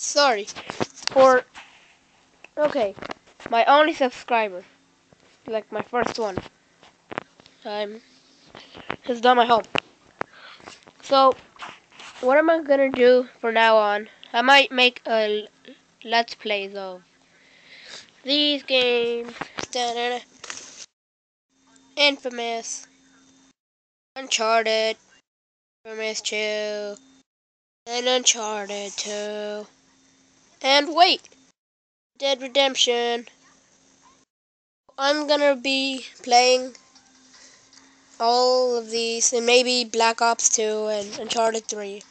Sorry. For okay, my only subscriber, like my first one. I'm has done my home. So, what am I gonna do for now on? I might make a let's plays of these games. Da-da-da. Infamous, Uncharted, Infamous 2, and Uncharted 2. And wait! Dead Redemption. I'm gonna be playing all of these and maybe Black Ops 2 and Uncharted 3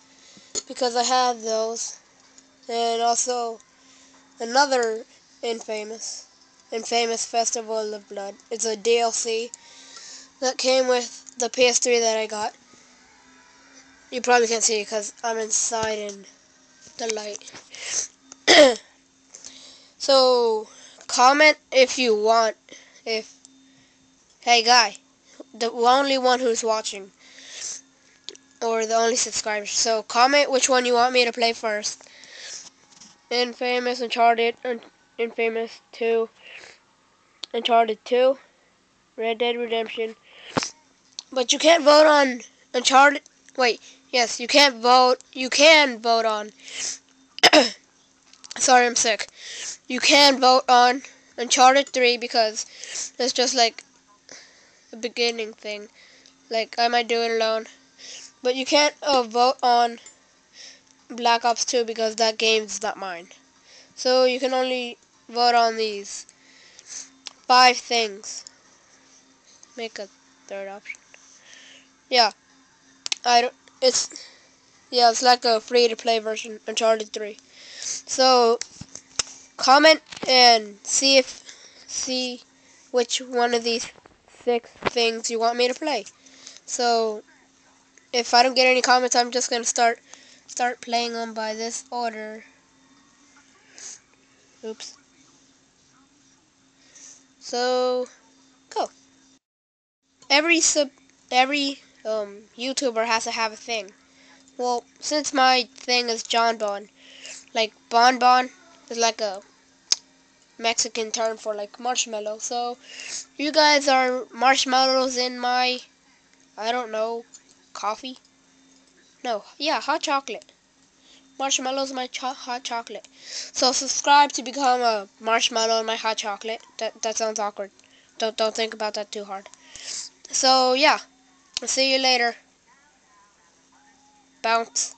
because I have those and also another Infamous Infamous Festival of Blood it's a DLC that came with the PS3 that I got you probably can't see it because I'm inside in the light so comment if you want if hey guy the only one who's watching or the only subscriber. So comment which one you want me to play first. Infamous, Uncharted, Infamous 2, Uncharted 2, Red Dead Redemption. But you can't vote on Uncharted. Wait, yes, you can't vote. You can vote on. Sorry, I'm sick. You can vote on Uncharted 3 because it's just like a beginning thing. Like, I might do it alone. But you can't uh, vote on Black Ops 2 because that game's not mine. So you can only vote on these five things. Make a third option. Yeah. I don't, it's, yeah, it's like a free-to-play version, Uncharted 3. So, comment and see if, see which one of these six things you want me to play. So, if I don't get any comments, I'm just gonna start start playing them by this order. Oops. So, go. Every sub, every um YouTuber has to have a thing. Well, since my thing is Jon Bon, like Bon Bon is like a Mexican term for like marshmallow. So you guys are marshmallows in my, I don't know, coffee? No, yeah, hot chocolate. Marshmallows my cho hot chocolate. So subscribe to become a marshmallow in my hot chocolate. That that sounds awkward. Don't don't think about that too hard. So yeah, I'll see you later. Bounce.